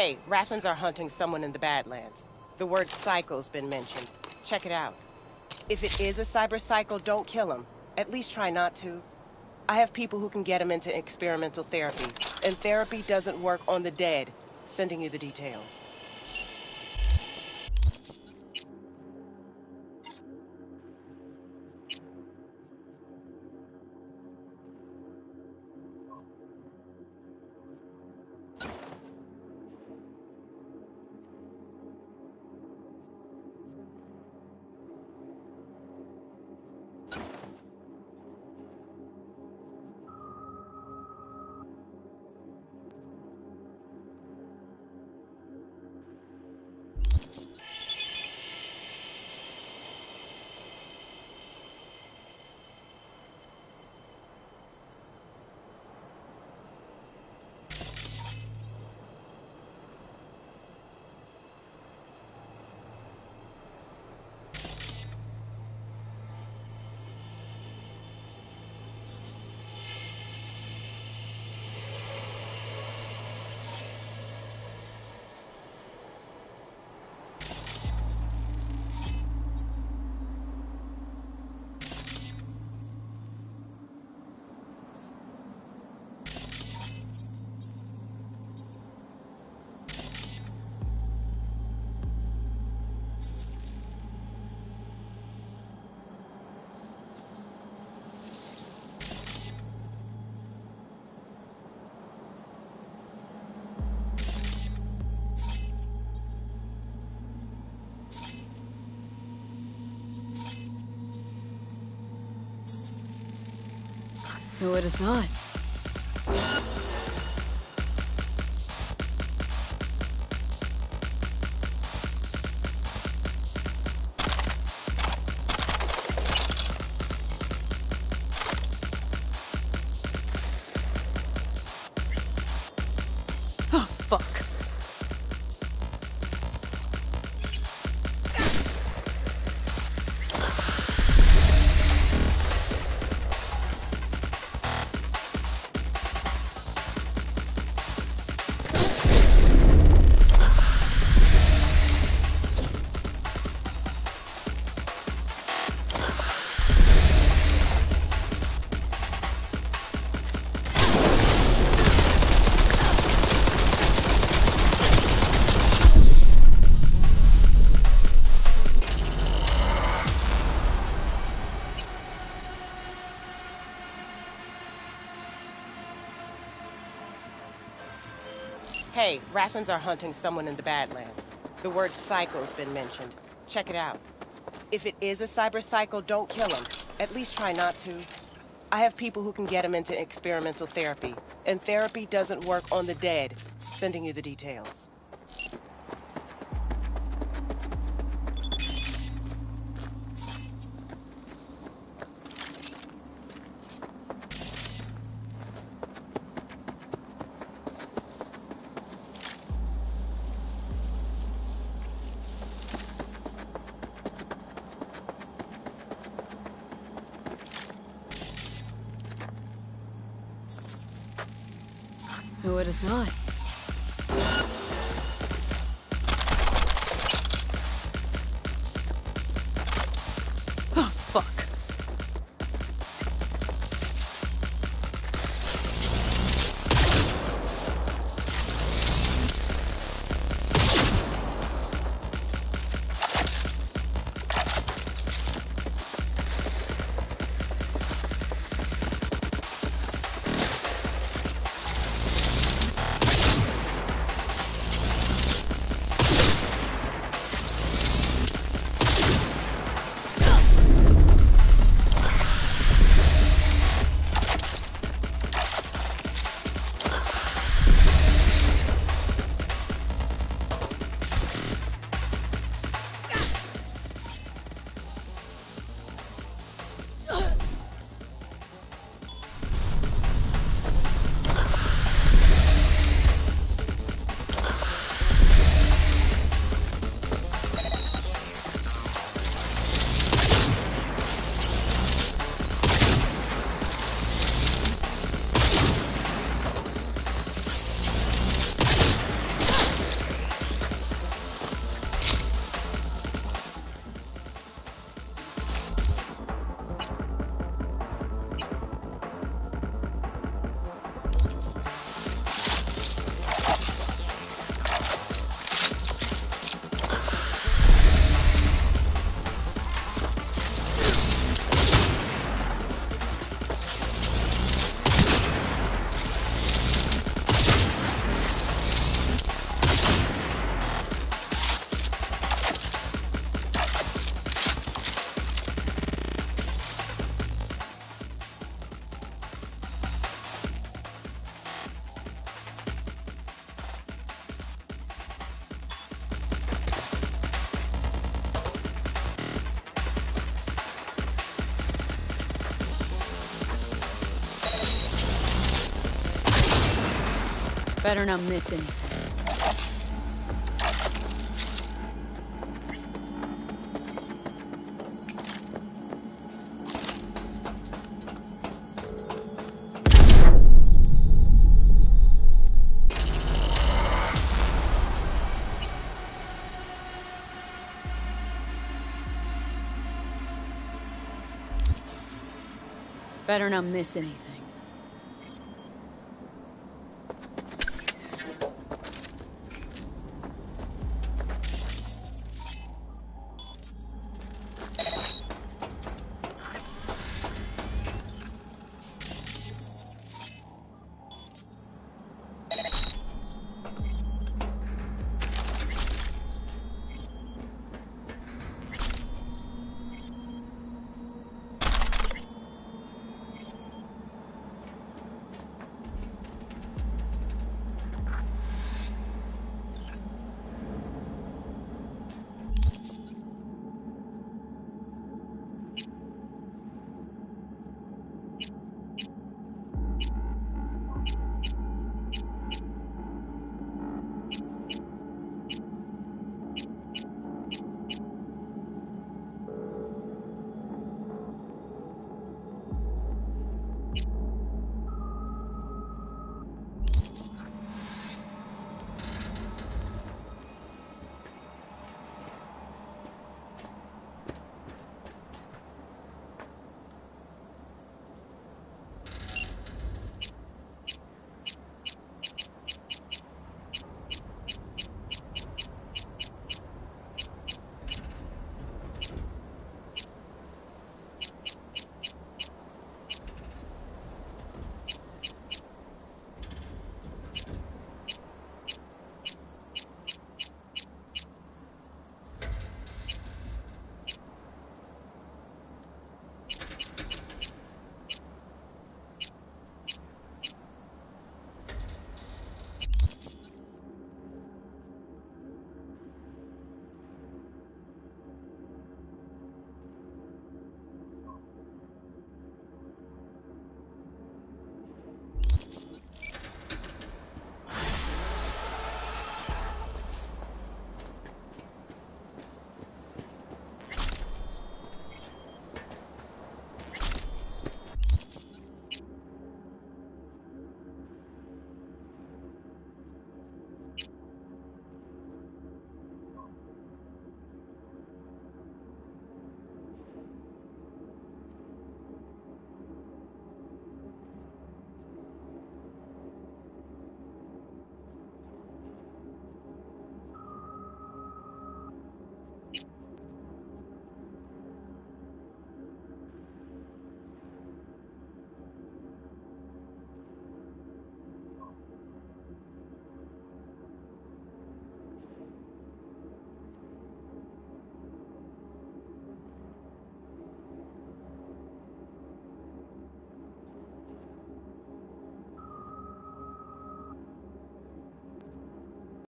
Hey, are hunting someone in the Badlands. The word psycho's been mentioned. Check it out. If it is a cyber psycho, don't kill him. At least try not to. I have people who can get him into experimental therapy. And therapy doesn't work on the dead. Sending you the details. No, it is not. Raffens are hunting someone in the Badlands. The word psycho's been mentioned. Check it out. If it is a cyber psycho, don't kill him. At least try not to. I have people who can get him into experimental therapy. And therapy doesn't work on the dead. Sending you the details. No, it is not. Better not miss anything. Better not miss anything.